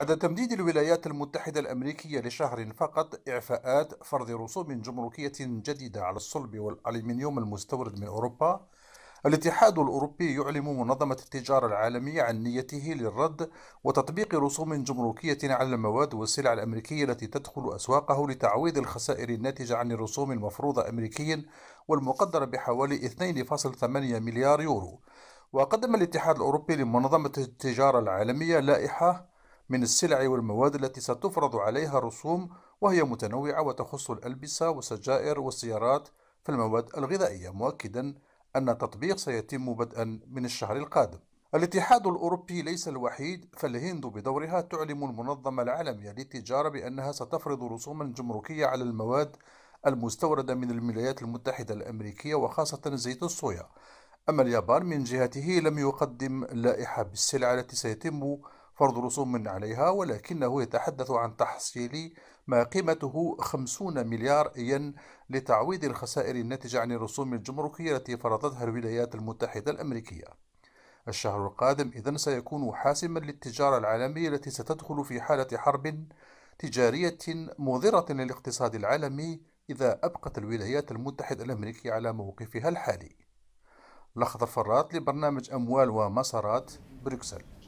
بعد تمديد الولايات المتحدة الأمريكية لشهر فقط إعفاءات فرض رسوم جمركية جديدة على الصلب والألمنيوم المستورد من أوروبا. الاتحاد الأوروبي يعلم منظمة التجارة العالمية عن نيته للرد وتطبيق رسوم جمركية على المواد والسلع الأمريكية التي تدخل أسواقه لتعويض الخسائر الناتجة عن الرسوم المفروضة أمريكيا والمقدرة بحوالي 2.8 مليار يورو. وقدم الاتحاد الأوروبي لمنظمة التجارة العالمية لائحة من السلع والمواد التي ستفرض عليها رسوم وهي متنوعة وتخص الألبسة والسجائر والسيارات في المواد الغذائية. مؤكدا أن التطبيق سيتم بدءا من الشهر القادم. الاتحاد الأوروبي ليس الوحيد فالهند بدورها تعلم المنظمة العالمية للتجارة بأنها ستفرض رسوما جمركية على المواد المستوردة من الولايات المتحدة الأمريكية وخاصة زيت الصويا. أما اليابان من جهته لم يقدم لائحة بالسلع التي سيتم فرض رسوم عليها ولكنه يتحدث عن تحصيل ما قيمته 50 مليار ين لتعويض الخسائر الناتجة عن الرسوم الجمركية التي فرضتها الولايات المتحدة الأمريكية. الشهر القادم إذن سيكون حاسما للتجارة العالمية التي ستدخل في حالة حرب تجارية مضرة للاقتصاد العالمي إذا أبقت الولايات المتحدة الأمريكية على موقفها الحالي. لخط فرات لبرنامج أموال ومسارات بروكسل.